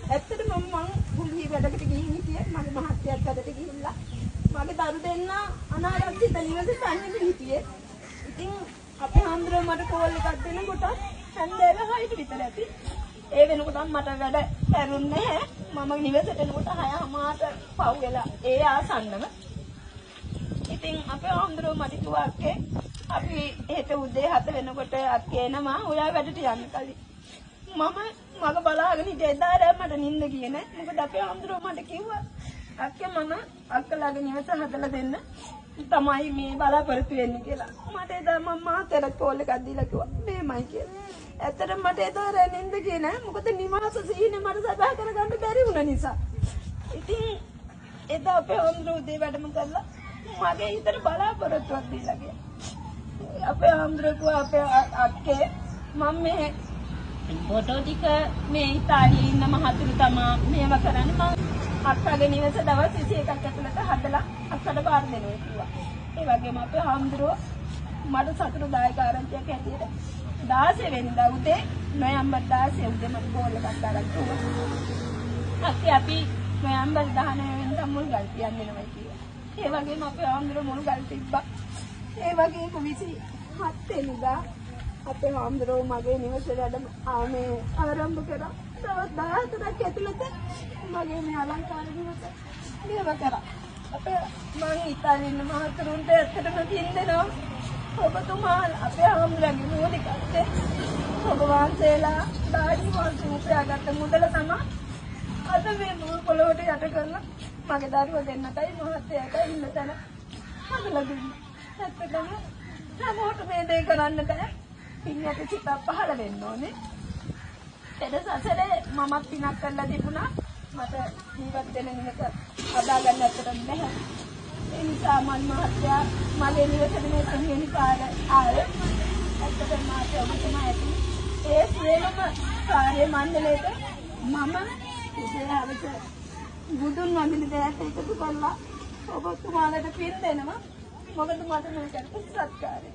[SPEAKER 1] ඇත්තටම මම කුලී වැඩකට ගිහින් හිටියේ මගේ මහත්තයාත් වැඩට ගිහිල්ලා මගේ දරු දෙන්න අනාරක්ෂිත නිවසේ තනියම හිටියේ ඉතින් අපේ හාමුදුරුවෝ මට කෝල් එකක් දෙනකොට හන්දෑව 6ට විතර ඇති. ඒ වෙනකොට මට වැඩ ඇරුන්නේ නැහැ. මම නිවසට එනකොට 6:00මාට පව් වෙලා ඒ ආසන්නම. ඉතින් අපේ හාමුදුරුවෝ මට කිව්වා අක්කේ අපි හෙට උදේ 7 වෙනකොට අක්කේ එනවා. ඔයා වැඩට යන්න කලින්. මම මග බලාගෙන හිටියේ එදා රෑ මට නිින්ද ගියේ නෑ. මොකද අපේ හාමුදුරුවෝ මට කිව්වා අක්කේ මම අක්කලාගේ නිවස හදලා දෙන්න තමයි මේ බලාපොරොත්තු වෙන්නේ කියලා. මට එදා මම මාතර කෝල් එකක් දීලා කිව්වා මේමයි කියලා. ඇත්තටම මට එදා රෑ නිින්ද ගියේ නෑ. මොකද නිවාස සීනේ මට සබා කරගන්න බැරි වුණ නිසා. ඉතින් එදා අපේ හාමුදුරුවෝ උදේ වැඩම කරලා මගේ හිතට බලාපොරොත්තුවක් දීලා ගියා. අපේ හාමුදුරුවෝ අපේ අ- අක්කේ මම මේ ෆොටෝ ටික මේ ඉතාලියේ ඉන්න මහතුරු තමා මේව කරන්නේ මම අක්කාගේ නිවස දවස් 21ක් ඇතුළත හදලා අක්කට බාර දෙනවා කිව්වා. ඒ වගේම අපේ හාමුදුරුවෝ මට සතුටුදායක ආරංචියක් ඇටියට 16 වෙනිදා උදේ නොවැම්බර් 16 උදේ මට කෝල් එකක් දාලා කිව්වා. අපි අපි නොවැම්බර් 19 වෙනිදා මුල් ගල් තියන්න වෙනවා කිව්වා. ඒ වගේම අපේ හාමුදුරුවෝ මුල් ගල් තිබ්බා. ඒ වගේම 27 වෙනිදා අපේ හාමුදුරුවෝ මගේ නිවසේ වැඩම ආ මේ ආරම්භ කරා. දවස් 14ක් ඇතුළත මගේ මේ අලංකාර නිවස මේව කරා. අපේ මම ඉතාලියේ ඉන්න මහතුරුන්ට ඇත්තටම කින්දෙනවා. ඔබතුමා අපේ හාමුදුරුවන්ගේ මූලිකත්වයේ ඔබ වහන්සේලා දාඩි වහන්සේ උපයාගත්ත මුදල තමයි අද මේ මුල් පොළොවට යට කරලා මගේ දරුවෝ දෙන්නටයි මහත්තයාටයි ඉන්න තැන හදලා දුන්නා. ඇත්තටම හැමෝටම මේ දේ කරන්න බෑ. පින්නට සිත පහළ වෙන්න ඕනේ. පෙර සසරේ මමත් පිනක් කරලා තිබුණා. මට ජීවත් වෙන නිවස හදාගන්න ඇත්තටම බැහැ. ඒ නිසා මල් මහත්තයා මගේ නිවසට මේ තුන්වෙනි පාර ආවේ. ඇත්තටම මාත් ඔබතුමා ඇති. ඒ සියලුම කාර්ය මණ්ඩලයට මම උදේ හවස බුදුන් වඳින දෙයට එකතු කරලා ඔබතුමාලට පින් දෙනවා. මොකද මට මේකට සත්කාරය.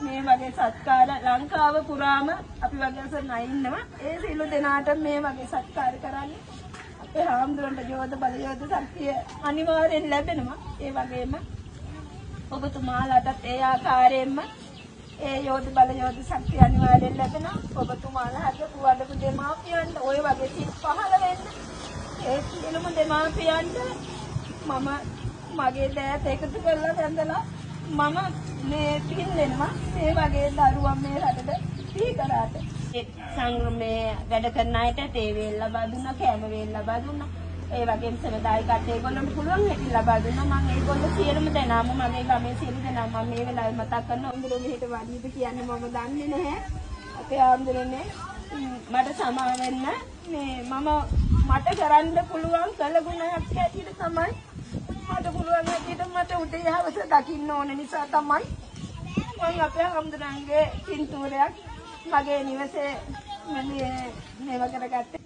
[SPEAKER 1] මේ වගේ සත්කාර ලංකාව පුරාම අපි වගේ අසරණ අය ඉන්නවා. ඒ සියලු දෙනාට මේ වගේ සත්කාර කරන්නේ අපේ හාමුදුරන්ට යෝධ බල යෝධ ශක්තිය අනිවාර්යෙන් ලැබෙනවා. ඒ වගේම ඔබතුමාලාටත් ඒ ආකාරයෙන්ම ඒ යෝධ බල යෝධ ශක්තිය අනිවාර්යෙන් ලැබෙනවා. ඔබතුමාලා හදපු වඩපු දෙමාපියන්ට ওই වගේ සිත් පහළ වෙන්න. ඒ සියලුම දෙමාපියන්ට මම මගේ දෑත් එකතු කරලා වැඳලා මම මේ පින් දෙනවා. මේ වගේ දරුවන් මේ රටට සිහි කරාට. ඒ සංගමේ වැඩ කරන අයට තේ වේල් ලබා දුන්නා කෑම වේල් ලබා දුන්නා. ඒ වගේම සමදායි කට්ටිය ඒගොල්ලන්ට පුළුවන් හැටි ලබා දුන්නා. මම ඒගොල්ලෝ සියලුම දෙනාම මගේ ගමේ සියලු දෙනාම මම මේ වෙලාවේ මතක් කරනවා උඹලෝ මෙහෙට වඩිද කියන්නේ මම දන්නේ නැහැ. අපේ ආන්දරනේ මට සමා වෙන්න මේ මම මට කරන්න පුළුවන් කළගුණයක් හැටියට තමයි මට පුළුවන් හැටියට මට උදේ හවස දකින්න ඕන නිසා තමයි මම අපේ හම්දුරන්ගේ පින්තූරයක් මගේ නිවසේ මේ මේව කරගත්තේ.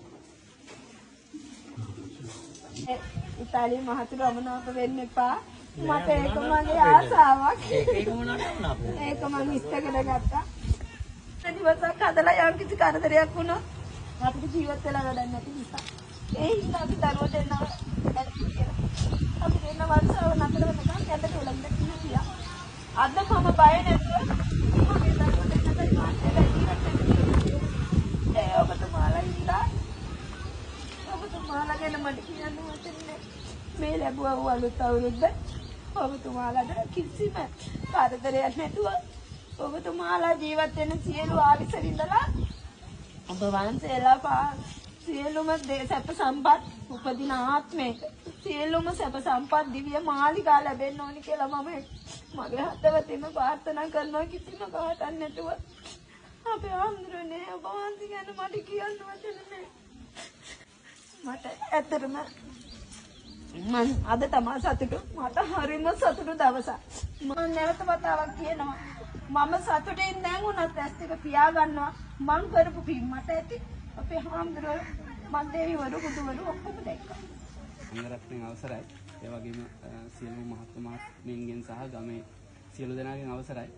[SPEAKER 1] ඒ ඉතාලි මහතුරු අමනාප වෙන්න එපා. මට ඒක මගේ ආසාවක්. ඒක මම ඉෂ්ට කරගත්තා. දිවසක් හදලා යම් කිසි කරදරයක් වුණොත් අපිට ජීවත් වෙලා වැඩක් නැති නිසා. ඒ හින්දා අපි දරුවෝ දෙන්නා අපි දෙන්න වර්ෂාව නතර වෙනකන් කැඳ දෙලන්න කිව්වා. අද මම බය නැතුව මගේ දරුවෝ දෙන්නට මාතේලා ජීවත් වෙන්න. ඒ ඔබතුමාලා ඉඳලා ඔබතුමාලා ගැන මට කියන්න වචනේ මේ ලැබුවා වූ අලුත් අවුරුද්ද? ඔබතුමාලාට කිසිම කරදරයක් නැතුව ඔබතුමාලා ජීවත් වෙන සියලු ආවිසර ඉඳලා? ඔබ වහන්සේලා පා සියලුම දේ- සැප සම්පත් උපදින ආත්මයක සියලුම සැප සම්පත් දිව්‍ය මාලිගා ලැබෙන්න ඕනි කියලා මම මගේ හදවතින්ම ප්‍රාර්ථනා කරනවා කිසිම කාටක් නැතුව. අපේ ආන්දරනේ ඔබ වහන්සේ ගැන මට කියන්න වචන නැහැ. මට ඇත්තටම මම අද තමයි සතුටු. මට හරිම සතුටු දවසක්. මම නැවත වතාවක් කියනවා. මම සතුටින් දැන් උනත් ඇස් දෙක පියා ගන්නවා මං කරපු පින් මට ඇති. අපේ හාමුදුරුවෝ මන් දෙවිවරු බුදුවරු ඔක්කොම දැක්කා.
[SPEAKER 5] අංගරත්නයෙන් අවසරයි. ඒ වගේම අ, සියලුම මහත්ම මහත්මීන්ගෙන් සහ ගමේ සියලු දෙනාගෙන් අවසරයි.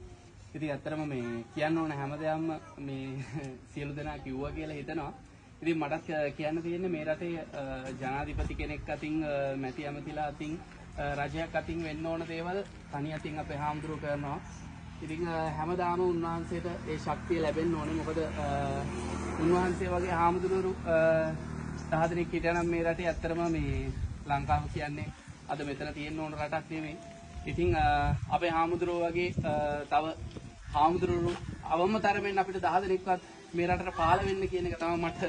[SPEAKER 5] ඉතින් ඇත්තටම මේ කියන්න ඕන හැමදේම මේ සියලු දෙනා කිව්වා කියලා හිතනවා. ඉතින් මටත් අ, කියන්න තියෙන්නේ මේ රටේ අ, ජනාධිපති කෙනෙක් අතින් අ, මැති ඇමතිලා අතින් අ, රජයක් අතින් වෙන්න ඕන දේවල් තනි අතින් අපේ හාමුදුරුවෝ කරනවා. ඉතින් අ, හැමදාම උන්වහන්සේට ඒ ශක්තිය ලැබෙන්න ඕනේ මොකද අ, උන්වහන්සේ වගේ හාමුදුරුවරු අ, දහ දෙනෙක් හිටියනම් මේ රටේ ඇත්තටම මේ ලංකාව කියන්නේ අද මෙතන තියෙන්න ඕන රටක් නෙමෙයි. ඉතින් අ, අපේ හාමුදුරුවෝ වගේ අ, තව හාමුදුරුවරු අවම තරමෙන් අපිට දහ දෙනෙක්වත් මේ රටට පාල වෙන්න කියන එක තමයි මට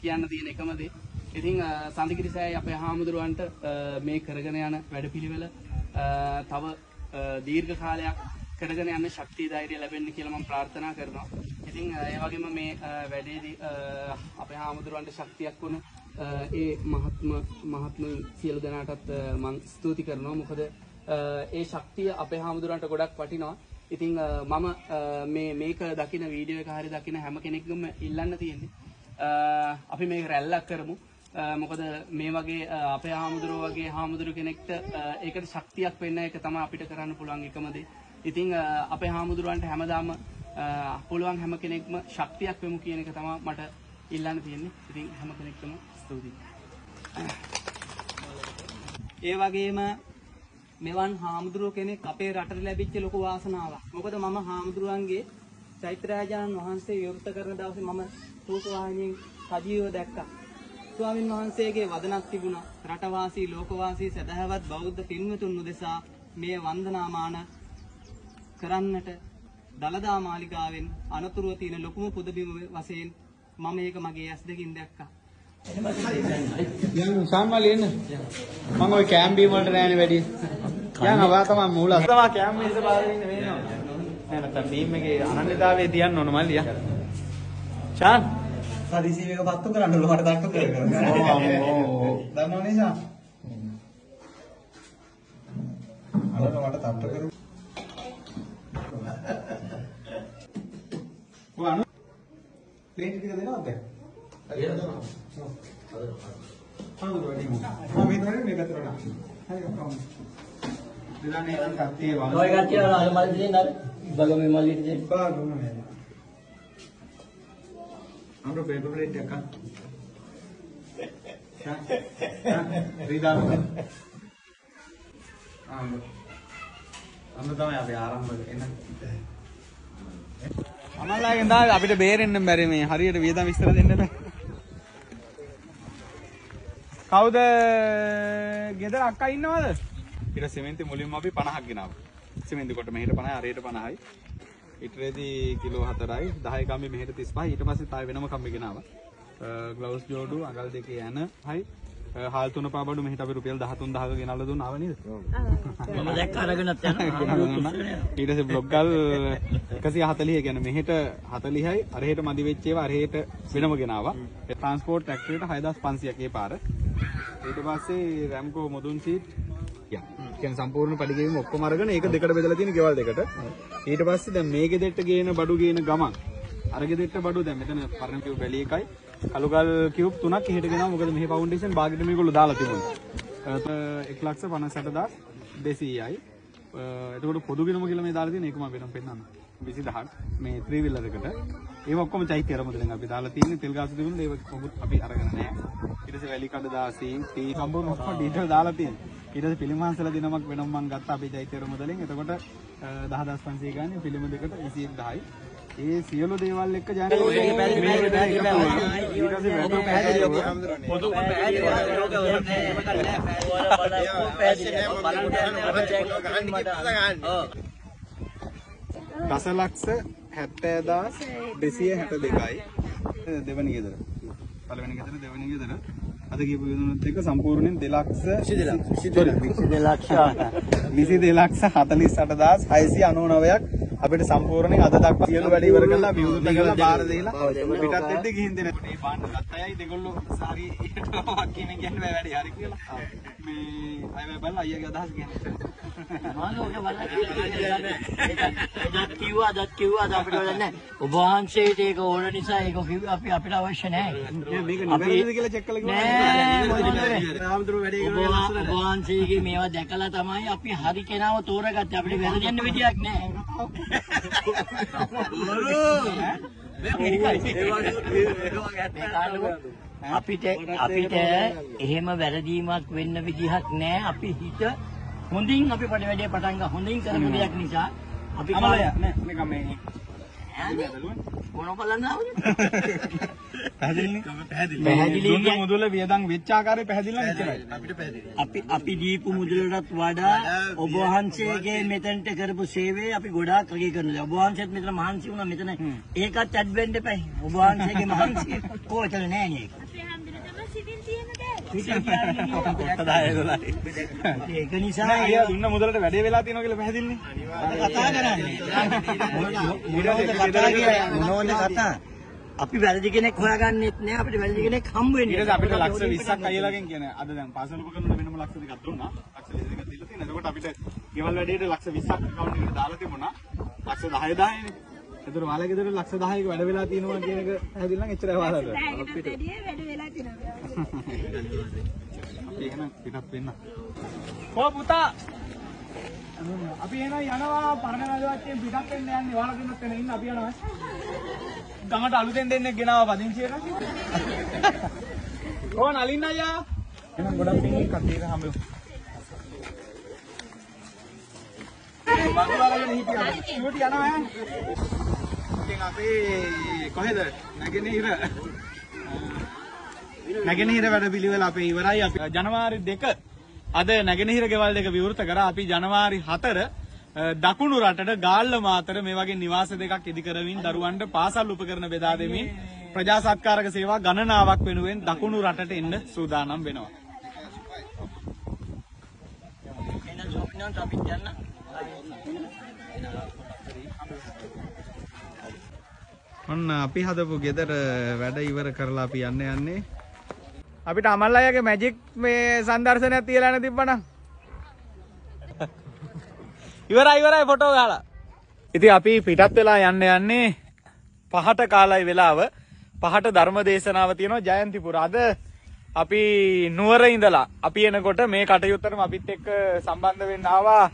[SPEAKER 5] කියන්න තියෙන එකම දේ. ඉතින් අ, සඳකිරිසෑයි අපේ හාමුදුරුවන්ට අ, මේ කරගෙන යන වැඩපිළිවෙල අ, තව අ, දීර්ඝ කාලයක් කරගෙන යන්න ශක්තිය ධෛර්යය ලැබෙන්න කියලා මම ප්‍රාර්ථනා කරනවා. ඉතින් අ, ඒ වගේම මේ අ, වැඩේදී අ, අපේ හාමුදුරුවන්ට ශක්තියක් වුණ අ, ඒ මහත්ම මහත්ම සියලු දෙනාටත් අ, මම ස්තුති කරනවා. මොකද අ, ඒ ශක්තිය අපේ හාමුදුරුවන්ට ගොඩක් වටිනවා. ඉතින් අ, මම අ, මේ මේක දකින වීඩියෝ එක හරි දකින හැම කෙනෙක්ගම ඉල්ලන්න තියෙන්නේ. අ, අපි මේක රැල්ලක් කරමු. අ, මොකද මේ වගේ අ, අපේ හාමුදුරුවෝ වගේ හාමුදුරු කෙනෙක්ට අ, ඒකට ශක්තියක් වෙන්න එක තමයි අපිට කරන්න පුළුවන් එකම දේ. ඉතින් අ, අපේ හාමුදුරුවන්ට හැමදාම අ, පුළුවන් හැම කෙනෙක්ම ශක්තියක් වෙමු කියන එක තමයි මට ඉල්ලන්න තියෙන්නේ. ඉතින් හැම කෙනෙක්ටම ස්තුතියි. ඒ වගේම මෙවන් හාමුදුරුව කෙනෙක් අපේ රටට ලැබිච්ච ලොකු වාසනාවක්. මොකද මම හාමුදුරුවන්ගේ චෛත්‍යරාජානන් වහන්සේ විවෘත කරන දවසේ මම රූපවාහිනියෙන් සජීවව දැක්කා. ස්වාමින් වහන්සේගේ වදනක් තිබුණා. රටවාසී ලෝකවාසී සදහවත් බෞද්ධ පින්වතුන් උදෙසා මේ වන්දනාමාන කරන්නට දලදා මාලිගාවෙන් අනතුරුව තියෙන ලොකුම පුදබිම වශයෙන් මම ඒක මගේ ඇස් දෙකින් දැක්කා.
[SPEAKER 2] යන් සම්මල් එන්න මම ওই කැම් බීම් වලට නෑනේ වැඩි යන් අවා තමයි මූල තමයි කැම් මේස බාරගෙන ඉන්න වෙනවා නෑ නැත්තම් බීම් එකේ අනන්‍යතාවය තියන්න ඕන මල්ලියා ෂාන්
[SPEAKER 6] රිසීව් එක පත්තු කරන්න ඕන මට දක්ක කරගන්න. දන්නවනේ සා. අර මට තට්ට කරු.
[SPEAKER 2] ඔය අනු
[SPEAKER 6] පේන්ට් ටික දෙනවද දැන්? දෙනවා දෙනවා. ඔව්. හඳුර වැඩි මොකක්ද? ඔව් මේ දරන්නේ මේ පැත්තට නා. හරි ඔක්කොම. දෙලානේ නම් කත්තේ වගේ.
[SPEAKER 7] ඔය කත්තේ වල අලමල් දෙන්නේ නැර. බගම මල් ඉන්නේ.
[SPEAKER 6] බගම නෑ. අම්ර පේපර් ප්ලේට් එකක්. හා. හා. රීදාම.
[SPEAKER 2] ආ අන්න තමයි අපි ආරම්භ එන්න. අමල්ලාගෙන් දාලා අපිට බේරෙන්න බැරි මේ. හරියට වියදම් විස්තර දෙන්න බෑ කවුද ගෙදර අක්කා ඉන්නවද? ඊට සිමෙන්ති මුලින්ම අපි 50ක් ගෙනාවා. සිමෙන්ති කොට මෙහෙට 50යි අරයට 50යි ඉටරේදී කිලෝ 4යි 10 කම්බි මෙහෙට 35යි ඊට පස්සේ තායි වෙනම කම්බි ගෙනාවා. ග්ලව්ස් ජෝඩු අඟල් දෙකේ යන හයි හාල් තුන පාබඩු මෙහෙට අපි රුපියල් 13000ක ගෙනල්ලා දුන්නා. ආව නේද?
[SPEAKER 7] මම දැක්ක අරගෙනත් යනවා.
[SPEAKER 2] ඊට පස්සේ බ්ලොග් ගල් 140 කියන්නේ මෙහෙට 40යි අරහෙට මදි වෙච්ච ඒවා අරහෙට වෙනම ගෙනාවා. ඒ ට්‍රාන්ස්පෝර්ට් ටැක්ටරියට 6500ක් ඒ පාර. ඊට පස්සේ රැම්කෝ මොදුන් සීට් කියන්නේ. කියන්නේ සම්පූර්ණ පඩි ගෙවීම ඔක්කොම අරගෙන ඒක දෙකට බෙදලා තියෙන ගෙවල් දෙකට. ඊට පස්සේ දැන් මේ ගෙදෙට්ට ගේන බඩු ගේන ගමන්. අර ගෙදෙට්ට බඩු දැන් මෙතන පරණ කිව් බැලි එකයි කළුගල් කිව්බ් තුනක් එහෙට ගෙනාවා මොකද මෙහි ෆවුන්ඩේෂන් බාගෙට මේගොල්ලෝ දාලා තිබුණා. 158200යි. එතකොට පොදු ගිණුම කියලා මේ දාලා තියෙන ඒක මම වෙනම පෙන්නන්න. 20000ක් මේ 3 wheeler එකට. ඒව ඔක්කොම චෛත්‍ය අරමුදලෙන් අපි දාලා තියෙන්නේ තෙල් ගාසු තිබුණේ ඒක මොකුත් අපි අරගෙන නැහැ. ඊට පස්සේ වැලි කඩ දාසී තී සම්පූර්ණ ඔක්කොම ඩීටේල් දාලා තියෙනවා. ඊට පස්සේ පිළිමාන්සල දිනමක් වෙනම මම ගත්තා අපේ චෛත්‍ය අරමුදලෙන්. එතකොට 10500 ගානේ පිළිම දෙකට 21000යි. ඒ සියලු දේවල් එක්ක ජන පොදු දසලක්ෂ හැත්තෑදාස් දෙසිය හැට දෙකයි දෙවනි ගෙදර පළවෙනි ගෙදර දෙවනි ගෙදර අද කියපු යුතුනුත් එක සම්පූර්ණයෙන් දෙලක්ෂ විසි දෙලක්ෂ හතලිස් අටදස් හයිසි අනුනවයක් අපිට සම්පූර්ණයෙන් අද දක්වා සියලු වැඩ ඉවර කරලා විවෘත කරලා බාර දීලා පිටත් එද්දි ගිහින් දෙන මේ බාන්න ගත්ත අයයි දෙගොල්ලෝ සාරි ඊටවක් කියන කියන්නේ වැඩි හරි කියලා මේ අය බලලා අයියාගේ අදහස් කියන්නේ
[SPEAKER 7] එදත් කිව්වා අදත් කිව්වා අද අපිට වැඩක් නැහැ. ඔබ වහන්සේට ඒක ඕන නිසා ඒක අපි අපිට අවශ්‍ය නැහැ.
[SPEAKER 2] මේක නිවැරදිද කියලා චෙක් කරලා
[SPEAKER 7] නෑ, මොකද
[SPEAKER 2] කිව්වා රාමතුරු වැඩේ
[SPEAKER 7] ඔබ වහන්සේගේ මේවා දැකලා තමයි අපි හරි කෙනාව තෝරගත්තේ. අපිට වැරදෙන්න විදියක් නැහැ. අපිට අපිට එහෙම වැරදීමක් වෙන්න විදිහක් නැහැ. අපි හිත හොඳින් අපි පඩ වැඩේ පටන් ගන්න හොඳින් කරපු දෙයක් නිසා අපි
[SPEAKER 2] අමලය. නෑ. මේක මේ
[SPEAKER 7] පැහැදිලි.
[SPEAKER 2] මුදල වියදම් වෙච්ච ආකාරය පැහැදිලි නම් එච්චරයි අපිට පැහැදිලි.
[SPEAKER 7] අපි අපි දීපු මුදලටත් වඩා ඔබ වහන්සේගේ මෙතනට කරපු සේවය අපි ගොඩාක් අගය කරනවා. ඔබ වහන්සේත් මෙතන මහන්සි වුණා මෙතන. ඒකත් ඇඩ් වෙන්න එපා. ඔබ වහන්සේගේ මහන්සිය කොච්චර නෑ නේ ඒක. සිතින් කියන්නේ ඒක නිසා
[SPEAKER 2] නෑ එයා දුන්න මුදලට වැඩේ වෙලා තියෙනවා කියලා පැහැදිලිනේ
[SPEAKER 7] කතා කරන්නේ. කතා කියන්නේ මොනවද කතා? අපි වැරදි කෙනෙක් හොයාගන්නෙත් නෑ අපිට වැරදි කෙනෙක් හම්බ
[SPEAKER 2] ඊට
[SPEAKER 7] වෙන්නේ.
[SPEAKER 2] පස්සේ අපිට ලක්ෂ 20ක් අයියලාගෙන් කියන අද දැන් පාසල් උපකරණ වෙනම ලක්ෂ දෙකක් දුන්නා ලක්ෂ 22ක් දීලා තියෙනවා එතකොට අපිට ගෙවල් වැඩේට ලක්ෂ 20ක් account එකට දාලා තිබුණා ලක්ෂ 10 10නේ එතකොට ඔයාලා ගෙදර ලක්ෂ 10ක වැඩ වෙලා තියෙනවා කියන එක පැහැදිලි නම් එච්චරයි ඔයාලට අපි එහෙනම් පිටත් වෙන්න. කො පුතා! අපි එහෙනම් යනවා පරණ නගරයෙන් පිටත් වෙන්න යන්නේ. ඔයාලා දෙන්නත් එන ඉන්න අපි යනවා. ගමට අලුතෙන් දෙන්නෙක් ගෙනාවා පදිංචියට ඕන අලින්න අයියා! එහෙනම් ගොඩක් පින් කට්ටියට හම්බෙමු බංගලාගෙන හිටියා. ෂූට් යනවා ඈ ඉතින් අපි කොහෙද නැගෙනහිර නැගෙනහිර වැඩ පිළිවෙල අපේ ඉවරයි අපි ජනවාරි දෙක අද නැගෙනහිර ගෙවල් දෙක විවෘත කරා අපි ජනවාරි 4 දකුණු රටට ගාල්ල මාතර මේ වගේ නිවාස දෙකක් ඉදි කරමින් දරුවන්ට පාසල් උපකරණ බෙදා දෙමින් ප්‍රජා සත්කාරක සේවා ගණනාවක් වෙනුවෙන් දකුණු රටට එන්න සූදානම් වෙනවා.
[SPEAKER 7] එහෙනම් ස්වප්නයන්ට අපි යන්න.
[SPEAKER 2] ඔන්න අපි හදපු ගෙදර වැඩ ඉවර කරලා අපි යන්න යන්නේ. අපිට අමල් අයගේ මැජික් මේ සංදර්ශනයක් තියලා නැ තිබ්බනම්. ඉවරයි ඉවරයි ෆොටෝ ගහලා. ඉතින් අපි පිටත් වෙලා යන්න යන්නේ පහට කාලයි වෙලාව. පහට ධර්ම දේශනාව තියෙනවා ජයන්තිපුර. අද අපි නුවර ඉඳලා අපි එනකොට මේ කටයුත්තටම අපිත් එක්ක සම්බන්ධ වෙන්න ආවා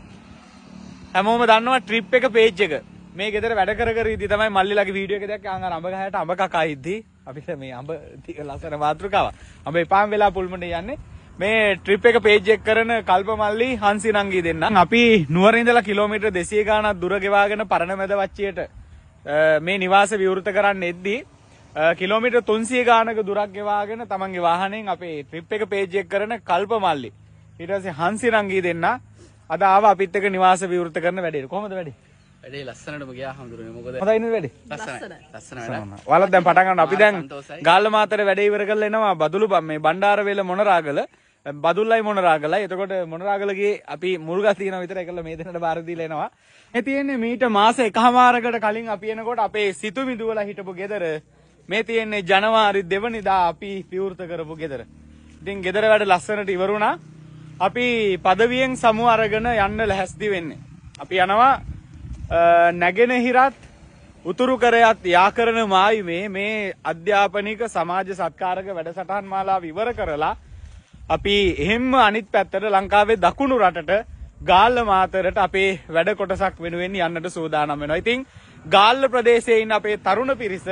[SPEAKER 2] හැමෝම දන්නවා ට්‍රිප් එක පේජ් එක. මේ ගෙදර වැඩ කර කර ඉදි තමයි මල්ලිලගේ වීඩියෝ එක දැක්ක අංග අඹ ගහයට අඹ කකා ඉද්දි අපිට මේ අඹ ටික ලස්සන මාතෘකාවක්. අඹ එපාම් වෙලා පුල්මට යන්නේ. මේ ට්‍රිප් එක පේජ් එක කරන කල්ප මල්ලි හංසි නංගී දෙන්න. අපි නුවර ඉඳලා කිලෝමීටර් 200 ගාණක් දුර ගෙවාගෙන පරණ මැද වච්චියට අ, මේ නිවාස විවෘත කරන්න එද්දී අ, කිලෝමීටර් 300 ගානක දුරක් ගෙවාගෙන තමන්ගේ වාහනයෙන් අපේ ට්‍රිප් එක පේජ් එක කරන කල්ප මල්ලි. ඊට පස්සේ හංසි නංගී දෙන්න අද ආව අපිත් එක්ක නිවාස විවෘත කරන වැඩේට. කොහොමද වැඩේ?
[SPEAKER 5] වැඩේ ලස්සනටම ගියා හඳුරන්නේ මොකද
[SPEAKER 2] හොඳයි නේද වැඩේ?
[SPEAKER 5] ලස්සනයි. ලස්සන වැඩ
[SPEAKER 2] ඔයාලා දැන් පටන් ගන්න. අපි දැන්. ගාල්ල මාතර වැඩ ඉවර කරලා එනවා. බදුලු බ- මේ බණ්ඩාරවේල මොනරාගල. බදුල්ලයි මොනරාගලයි. එතකොට මොනරාගලගේ අපි මුල්ගස් තියෙනවා විතර එකල මේ දෙන්නට බාර දීලා එනවා. මේ තියෙන්නේ මීට මාස එකහමාරකට කලින් අපි එනකොට අපේ සිතු මිදුවලා හිටපු ගෙදර. මේ තියෙන්නේ ජනවාරි දෙවනිදා අපි විවෘත කරපු ගෙදර. ඉතින් ගෙදර වැඩ ලස්සනට ඉවරුණා අපි පදවියෙන් සමු අරගෙන යන්න ලැහැස්ති වෙන්නේ. අපි යනවා නැගෙනහිරත් උතුරු කරයත් යාකරන මායිමේ මේ අධ්‍යාපනික සමාජ සත්කාරක වැඩසටහන් මාලාව ඉවර කරලා අපි එහෙම්ම අනිත් පැත්තට ලංකාවේ දකුණු රටට ගාල්ල මාතරට අපේ වැඩ කොටසක් වෙනුවෙන් යන්නට සූදානම් වෙනවා. ඉතින් ගාල්ල ප්‍රදේශයේ ඉන්න අපේ තරුණ පිරිස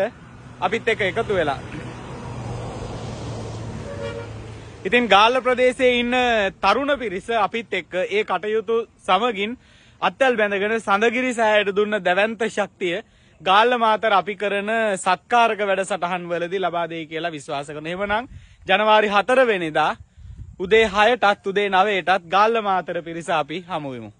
[SPEAKER 2] අපිත් එක්ක එකතු වෙලා ඉතින් ගාල්ල ප්‍රදේශයේ ඉන්න තරුණ පිරිස අපිත් එක්ක ඒ කටයුතු සමගින් අත්තල් බැඳගෙන සඳගිරි සෑයට දුන්න දැවන්ත ශක්තිය ගාල්ල මාතර අපි කරන සත්කාරක වැඩසටහන් වලදී ලබා දෙයි කියලා විශ්වාස කරනවා. එහෙමනම් ජනවාරි 4 වෙනිදා උදේ 6ටත් උදේ 9ටත් ගාල්ල මාතර පිරිස අපි හමු වෙමු.